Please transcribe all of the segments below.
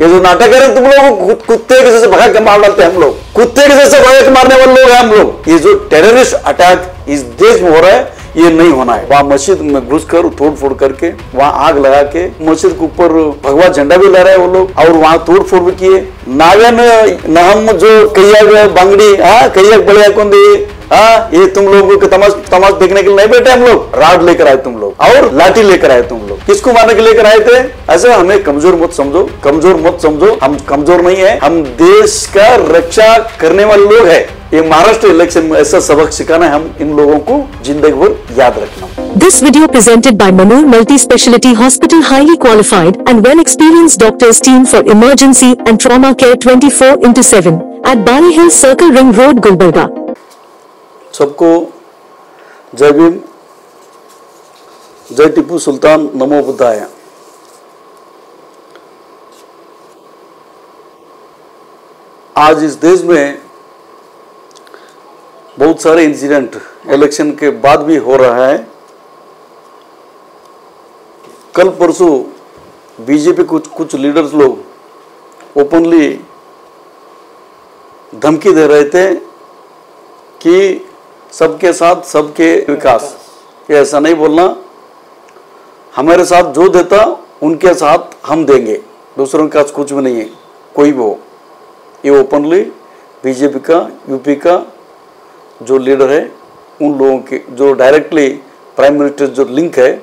ये जो नाटक है तुम लोग कुत्ते के जैसे भगा के मार डालते हैं हम लोग। कुत्ते के जैसे भगा के मारने वाले लोग हैं हम लोग। ये जो टेररिस्ट अटैक इस देश में हो रहा है, ये नहीं होना है। वहाँ मस्जिद में घुस कर तोड़ फोड़ करके, वहाँ आग लगा के मस्जिद के ऊपर भगवा झंडा भी लहराए वो लोग और वहाँ तोड़ फोड़ भी किए। नागन नहम जो कैया बांगड़ी हाँ कैया बड़िया कौन दी? हाँ ये तुम लोगों के तमाश तमाश देखने के लिए नहीं बैठे हम लोग। राड लेकर आए तुम लोग। और लाठी लेकर आए तुम लोग। किसको मारने के लेकर आए थे? ऐसे हमें कमज़ोर मत समझो, कमज़ोर मत समझो। हम कमज़ोर नहीं है। हम देश का रक्षा करने वाले लोग है। ये महाराष्ट्र इलेक्शन में ऐसा सबक सिखाना है हम इन लोगों को, ज़िंदगी भर याद रखना। This video presented by Manor multi speciality hospital highly qualified and well experience doctors team for emergency and trauma care twenty four into seven eight Bali hill circle ring road Gulbarga सबको जय भीम, जय टिप्पू सुल्तान, नमो बुद्धाय। आज इस देश में बहुत सारे incident election के बाद भी हो रहा है। कल परसों बीजेपी कुछ कुछ लीडर्स लोग ओपनली धमकी दे रहे थे कि सबके साथ सबके विकास। ये ऐसा नहीं बोलना। हमारे साथ जो देता, उनके साथ हम देंगे। दूसरों के पास कुछ भी नहीं है। कोई भी हो। ये ओपनली बीजेपी का, यूपी का जो लीडर है, उन लोगों के, जो डायरेक्टली प्राइम मिनिस्टर जो लिंक है,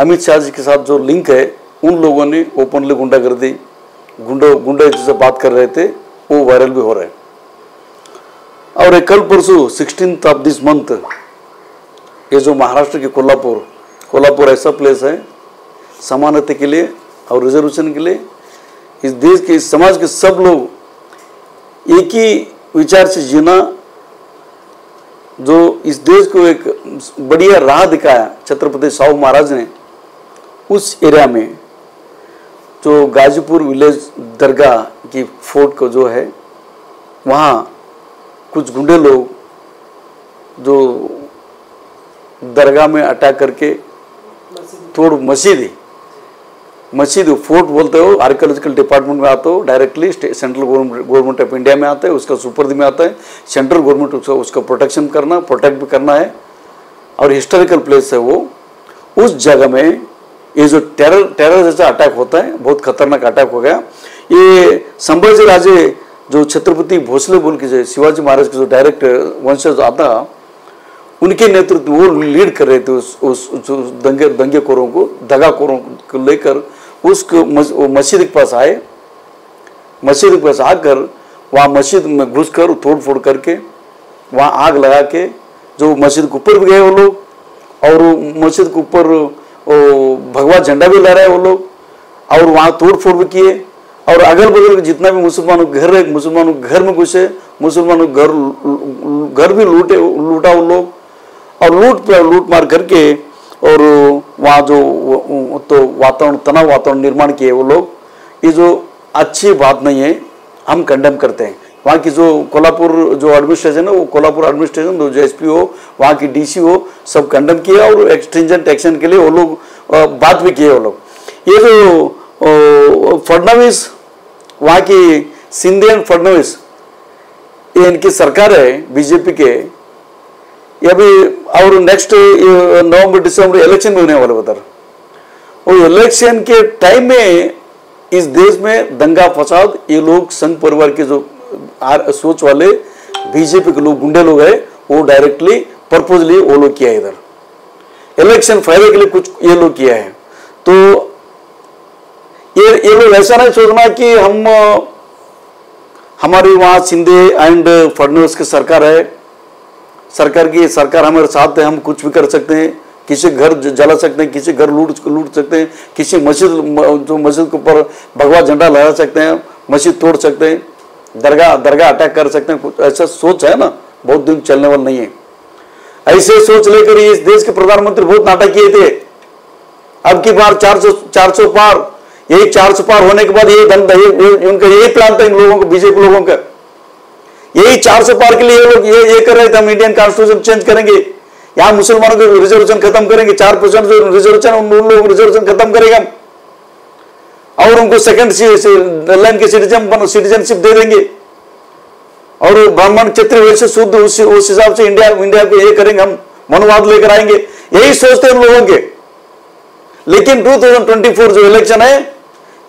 अमित शाह जी के साथ जो लिंक है, उन लोगों ने ओपनली गुंडागर्दी, गुंडो, गुंडे जैसे बात कर रहे थे, वो वायरल भी हो रहे है। और ये कल परसों सिक्सटीन ऑफ़ दिस मंथ ये जो महाराष्ट्र के कोल्हापुर कोल्हापुर ऐसा प्लेस है समानता के लिए और रिजर्वेशन के लिए इस देश के इस समाज के सब लोग एक ही विचार से जीना जो इस देश को एक बढ़िया राह दिखाया छत्रपति साहू महाराज ने उस एरिया में जो गाजीपुर विलेज दरगाह की फोर्ट को जो है वहाँ कुछ गुंडे लोग जो दरगाह में अटैक करके तोड़ मस्जिद मस्जिद फोर्ट बोलते हो, आर्कियोलॉजिकल डिपार्टमेंट में आते हो, directly central government of India में आता है, उसका सुपर्द में आता है, सेंट्रल गवर्नमेंट उसका उसका प्रोटेक्शन करना, प्रोटेक्ट भी करना है, और हिस्टोरिकल प्लेस है वो, उस जगह में ये जो टेरर टेरर जैसा अटैक होता है, बहुत खतरनाक अटैक हो गया, ये संभाजी राजे जो छत्रपति भोसले बोल के जो शिवाजी महाराज के जो डायरेक्ट वंशज आता, उनके नेतृत्व वो लीड कर रहे थे उस उस दंगे, दंगेखोरों को, दगाखोरों को लेकर, उसको वो मस्जिद के पास आए। मस्जिद के पास आकर, वहाँ मस्जिद में घुस कर तोड़ फोड़ करके, वहाँ आग लगा के, जो मस्जिद के ऊपर भी गए वो लोग, और मस्जिद के ऊपर भगवा झंडा भी लहराए वो लोग, और वहाँ तोड़ फोड़ भी किए। और अगल बगल के जितना भी मुसलमानों के घर है, मुसलमानों के घर में घुसे, मुसलमानों घर घर भी लूटे, लूटा वो लोग। और लूट लूट मार करके और वहाँ जो तो वातावरण, तनाव वातावरण निर्माण किए वो लोग। ये जो अच्छी बात नहीं है, हम कंडेम करते हैं। वहाँ की जो कोल्हापुर जो एडमिनिस्ट्रेशन है, वो कोल्हापुर एडमिनिस्ट्रेशन जो एस हो, वहाँ की डी सी हो, सब कंडेम किया और एक्सटेंजेंट एक्शन के लिए वो लोग बात भी किए वो लोग। ये जो फडणवीस वहाँ की सिंधे एंड फडणवीस ये इनकी सरकार है, बीजेपी के। ये अभी और नेक्स्ट नवंबर, दिसंबर इलेक्शन में होने वाले बता वो इलेक्शन के टाइम में इस देश में दंगा फसाद, ये लोग संघ परिवार के जो आर- सोच वाले बीजेपी के लोग, गुंडे लोग हैं, वो डायरेक्टली पर्पजली वो लोग किया इधर। इलेक्शन फ़ायदे के लिए कुछ ये लोग किया है। तो ये ये लोग ऐसा नहीं सोचना कि हम, हमारी वहाँ शिंदे एंड फडणवीस की सरकार है। सरकार की सरकार हमारे साथ है, हम कुछ भी कर सकते हैं। किसी घर जला सकते हैं, किसी घर लूट लूट सकते हैं। किसी मस्जिद जो मस्जिद के ऊपर भगवा झंडा लहरा सकते हैं, मस्जिद तोड़ सकते हैं, दरगाह दरगाह अटैक कर सकते हैं। कुछ ऐसा सोच है ना? बहुत दिन चलने वाला नहीं है। ऐसे सोच लेकर इस देश के प्रधानमंत्री बहुत नाटक किए थे। अब की बार 400 400 पार यही 400 पार होने के बाद ये धंधा ये, ये उनका यही प्लान था इन लोगों को बीजेपी लोगों का। यही 400 पार के लिए लोग ये ये कर रहे थे हम इंडियन कॉन्स्टिट्यूशन चेंज करेंगे। यहाँ मुसलमानों के रिजर्वेशन खत्म करेंगे चार परसेंट जो रिजर्वेशन उन लोगों को रिजर्वेशन खत्म करेंगे और उनको सेकंड लाइन के सिटीजन सिटीजनशिप दे देंगे। और ब्राह्मण क्षत्रिय वैश्य शुद्ध उस हिसाब से इंडिया इंडिया को ये करेंगे हम मनोवाद लेकर आएँगे। यही सोचते हैं उन लोगों के। लेकिन 2024 जो इलेक्शन है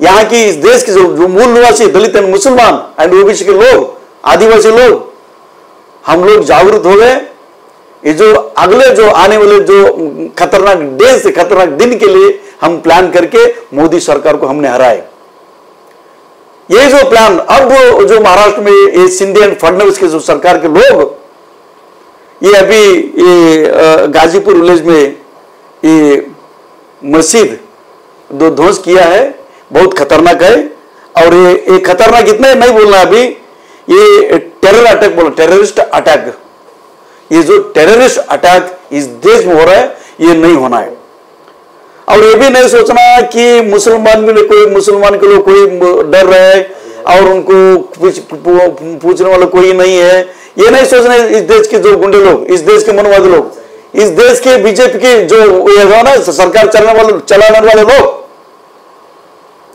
यहाँ की इस देश के जो, मूल निवासी दलित एंड मुसलमान एंड ओबीसी के लोग आदिवासी लोग हम लोग जागरूक हो गए। ये जो अगले जो आने वाले जो खतरनाक डेज़ खतरनाक दिन के लिए हम प्लान करके मोदी सरकार को हमने हराए। ये जो प्लान अब जो महाराष्ट्र में ये सिंधे एंड फडनवीस के जो सरकार के लोग ये अभी ये गाजीपुर विलेज में ये मस्जिद जो ध्वंस किया है। बहुत खतरनाक है। और ये ये खतरनाक इतना नहीं बोलना अभी, ये टेरर अटैक बोला टेररिस्ट अटैक ये जो टेररिस्ट अटैक इस देश में हो रहा है, ये नहीं होना है। और ये भी नहीं सोचना कि मुसलमान में कोई मुसलमान के लोग कोई डर रहे है, और उनको पूछने वाला कोई नहीं है। ये नहीं सोचना इस देश के जो गुंडे लोग, इस देश के मनवादी लोग, इस देश के बीजेपी के जो ना, सरकार चलाने वाले चलाने वाले लोग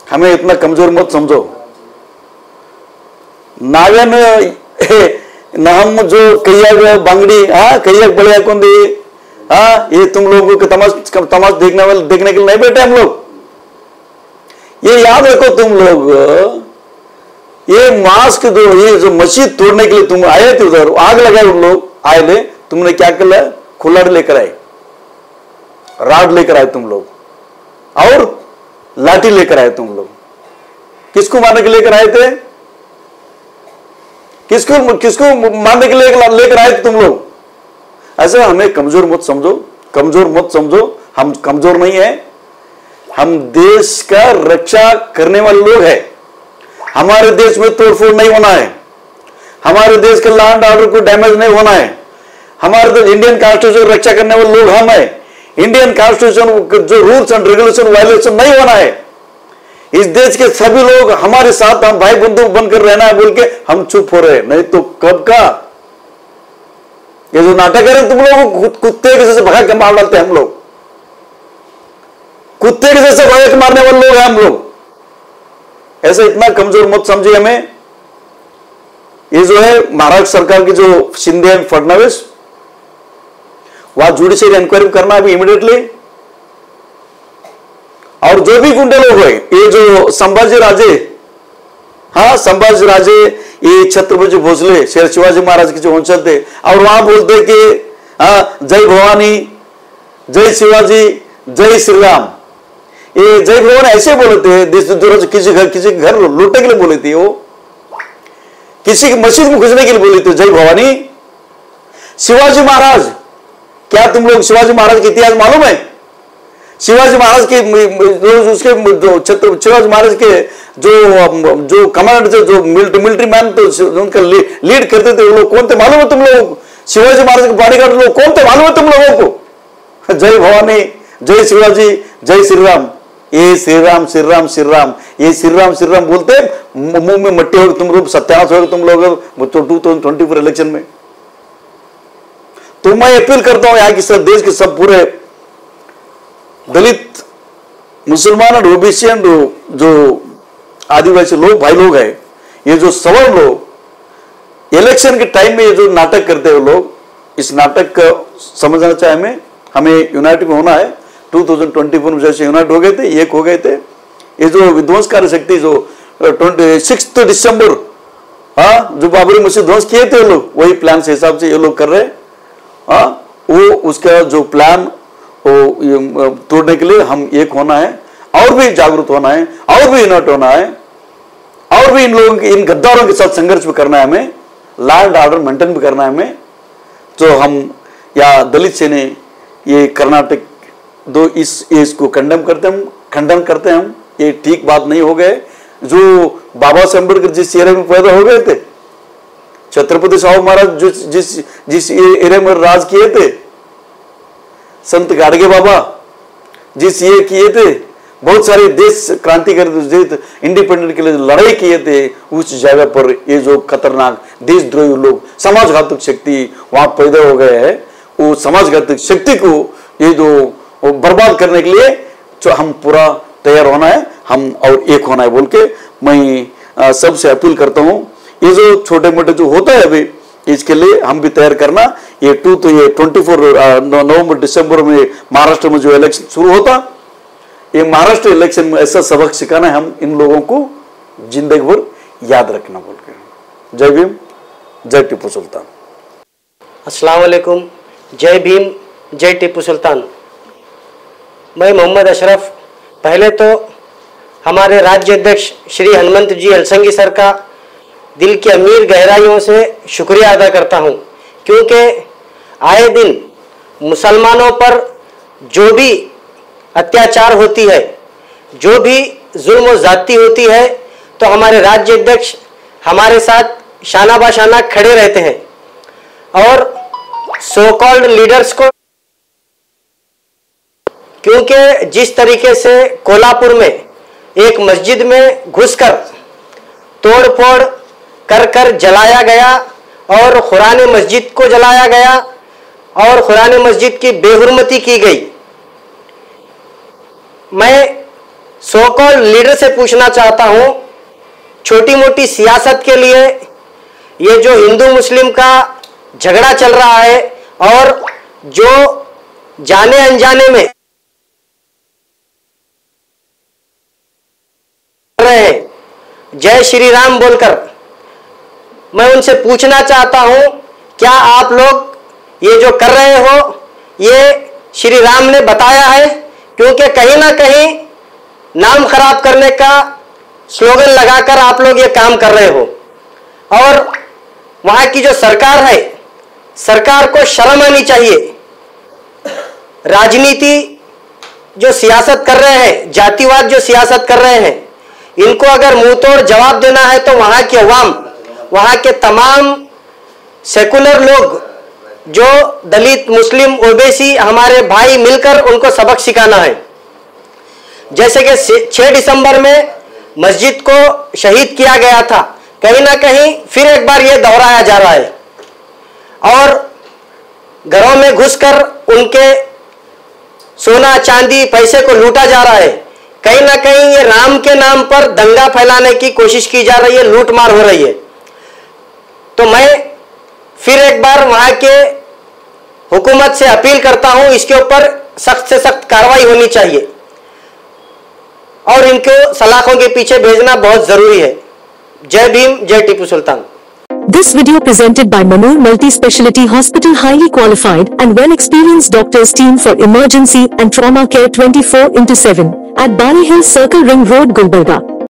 हमें इतना कमज़ोर मत समझो। हम जो कैया बांगड़ी हाँ कैया बड़िया कौन दी? हाँ ये तुम लोगों के तमाश तमाश देखने वाले, देखने के लिए नहीं बैठे हम लोग। ये याद रखो तुम लोग, ये मास्क दो, ये जो मस्जिद तोड़ने के लिए तुम आए थे उधर, आग लगाए उन लोग, आए थे तुमने क्या कर खुलाड़ लेकर आए। राड लेकर आए तुम लोग। और लाठी लेकर आए तुम लोग। किसको मारने के लेकर आए थे? किसको किसको मारने के लिए लेकर आए थे तुम लोग? ऐसा हमें कमज़ोर मत समझो, कमज़ोर मत समझो, हम कमज़ोर नहीं है। हम देश का रक्षा करने वाले लोग हैं। हमारे देश में तोड़फोड़ नहीं होना है। हमारे देश के लैंड ऑर्डर को डैमेज नहीं होना है। हमारे देश इंडियन कॉन्स्टिट्यूशन रक्षा करने वाले लोग हम है। इंडियन कॉन्स्टिट्यूशन जो रूल्स एंड रेगुलेशन वायलेशन नहीं होना है। इस देश के सभी लोग हमारे साथ हम भाई बंधु बनकर रहना है बोल के हम चुप हो रहे नहीं तो कब का? ये जो नाटक है तुम लोग कुत्ते के जैसे भगा के मार डालते हम लोग। कुत्ते के जैसे भगा के मारने वाले लोग हैं हम लोग। ऐसे इतना कमज़ोर मत समझिए हमें। ये जो है महाराष्ट्र सरकार की जो शिंदे एंड फडणवीस वहाँ जुडिशियल इंक्वायरी करना अभी इमीडिएटली और जो भी गुंडे लोग हैं ये जो संभाजी राजे हाँ संभाजी राजे, ये छत्रपति भोसले, शेर शिवाजी महाराज के जो वंशज थे, और वहाँ बोलते कि हाँ जय भवानी, जय शिवाजी, जय श्री राम ये जय भगवान ऐसे बोले थे किसी घर किसी घर लूटने के लिए बोले थे वो। किसी की मस्जिद में घुसने के लिए बोले थे, जय भवानी। शिवाजी महाराज क्या तुम लोग शिवाजी महाराज का इतिहास मालूम है? शिवाजी महाराज के, उसके जो छत्र, शिवाजी महाराज के जो जो कमांडर थे, जो मिलिट्री मैन तो उनका लीड करते थे, वो लोग कौन थे मालूम है तुम लोगों को? शिवाजी महाराज के बॉडीगार्ड लोग कौन थे मालूम है तुम लोगों को? जय भवानी, जय शिवाजी, जय श्री राम ये श्री राम श्री राम श्री राम ये श्री राम श्री राम बोलते मुँह में मट्टी होगी, तुम लोग सत्यानाश होगा, तुम लोग two thousand twenty four election में। तो मैं अपील करता हूँ यहाँ की सब देश के सब पूरे दलित मुसलमान और ओबीसी एंड जो आदिवासी लोग, भाई लोग हैं, ये जो सवर्ण लोग इलेक्शन के टाइम में ये जो नाटक करते हैं लोग, इस नाटक का समझना चाहे हमें हमें यूनाइटेड होना है। 2024 में जैसे यूनाइट हो गए थे, एक हो गए थे। ये जो विध्वंसकारी शक्ति जो ट्वेंटी सिक्स दिसंबर हाँ जो बाबरी मस्जिद ध्वंस किए थे लोग, वही प्लान से हिसाब से ये लोग कर रहे हाँ। वो उसका जो प्लान वो तोड़ने के लिए हम एक होना है, और भी जागरूक होना है, और भी यूनाइट होना है, और भी इन लोगों के, इन गद्दारों के साथ संघर्ष भी करना है हमें लैंड ऑर्डर मेंटेन भी करना है हमें तो हम, या दलित सेने, ये कर्नाटक, दो इस इसको कंडम करते हम खंडन करते हैं हम, ये ठीक बात नहीं हो गए, जो बाबा साहब अंबेडकर जिस एरिया में पैदा हो गए थे छत्रपति साहू महाराज जिस जिस जिस एरिया में राज किए थे, संत गाड़गे बाबा, जिस ये किए थे, बहुत सारे देश क्रांतिकारी इंडिपेंडेंट के लिए लड़ाई किए थे, उस जगह पर ये जो खतरनाक देशद्रोही लोग, समाजघातक शक्ति वहाँ पैदा हो गए हैं, वो समाजघातक शक्ति को ये जो बर्बाद करने के लिए जो हम पूरा तैयार होना है, हम और एक होना है बोल के मैं सबसे अपील करता हूँ ये जो छोटे मोटे जो होता है अभी, इसके लिए हम भी तैयार करना। ये टू तो ये ट्वेंटी फोर नवंबर, दिसंबर में महाराष्ट्र में जो इलेक्शन शुरू होता, ये महाराष्ट्र इलेक्शन में ऐसा सबक सिखाना है हम इन लोगों को, ज़िंदगी भर याद रखना बोल के। जय भीम, जय टीपू सुल्तान। अस्सलाम वालेकुम, जय भीम, जय टीपू सुल्तान। मैं मोहम्मद अशरफ। पहले तो हमारे राज्य अध्यक्ष श्री हनुमंत जी अलसंगी सर का दिल की अमीर गहराइयों से शुक्रिया अदा करता हूँ, क्योंकि आए दिन मुसलमानों पर जो भी अत्याचार होती है, जो भी जुल्म जाती होती है तो हमारे राज्य अध्यक्ष हमारे साथ शाना बाशाना खड़े रहते हैं और सो कॉल्ड लीडर्स को, क्योंकि जिस तरीके से कोल्हापुर में एक मस्जिद में घुसकर तोड़ फोड़ कर कर जलाया गया और खुरान मस्जिद को जलाया गया और खुरान मस्जिद की बेहुरमती की गई। मैं सो कॉल्ड लीडर से पूछना चाहता हूँ छोटी मोटी सियासत के लिए ये जो हिंदू मुस्लिम का झगड़ा चल रहा है और जो जाने अनजाने में रहे हैं। जय श्री राम बोलकर। मैं उनसे पूछना चाहता हूँ, क्या आप लोग ये जो कर रहे हो, ये श्री राम ने बताया है? क्योंकि कहीं ना कहीं नाम खराब करने का स्लोगन लगाकर आप लोग ये काम कर रहे हो। और वहाँ की जो सरकार है, सरकार को शर्म आनी चाहिए। राजनीति जो सियासत कर रहे हैं, जातिवाद जो सियासत कर रहे हैं, इनको अगर मुँह तोड़ जवाब देना है तो वहाँ की अवाम वहाँ के तमाम सेकुलर लोग जो दलित, मुस्लिम, ओबीसी हमारे भाई मिलकर उनको सबक सिखाना है। जैसे कि 6 दिसंबर में मस्जिद को शहीद किया गया था, कहीं ना कहीं फिर एक बार ये दोहराया जा रहा है। और घरों में घुसकर उनके सोना, चांदी, पैसे को लूटा जा रहा है। कहीं ना कहीं ये राम के नाम पर दंगा फैलाने की कोशिश की जा रही है, लूटमार हो रही है। तो मैं फिर एक बार वहाँ के हुकूमत से अपील करता हूँ इसके ऊपर सख्त से सख्त कार्रवाई होनी चाहिए और इनको सलाखों के पीछे भेजना बहुत ज़रूरी है जय भीम जय Tipu Sultan This video presented by Manur Multi-Speciality Hospital highly qualified and well-experienced doctors team for emergency and trauma care 24 into 7 at Bali Hill Circle Ring Road, Gulbarga.